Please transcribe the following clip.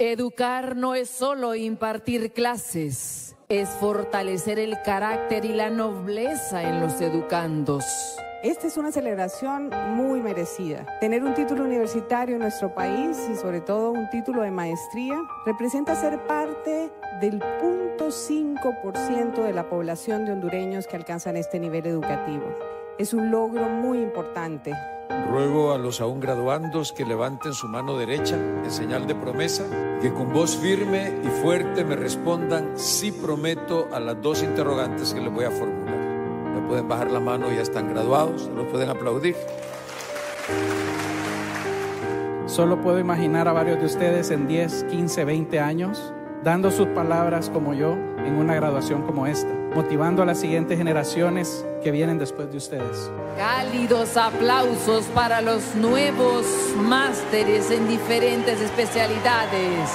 Educar no es solo impartir clases, es fortalecer el carácter y la nobleza en los educandos. Esta es una celebración muy merecida. Tener un título universitario en nuestro país y sobre todo un título de maestría representa ser parte del 0.5% de la población de hondureños que alcanzan este nivel educativo. Es un logro muy importante. Ruego a los aún graduandos que levanten su mano derecha en señal de promesa, que con voz firme y fuerte me respondan sí prometo a las dos interrogantes que les voy a formular. Me pueden bajar la mano, ya están graduados, los pueden aplaudir. Solo puedo imaginar a varios de ustedes en 10, 15, 20 años dando sus palabras como yo en una graduación como esta, motivando a las siguientes generaciones que vienen después de ustedes. Cálidos aplausos para los nuevos másteres en diferentes especialidades.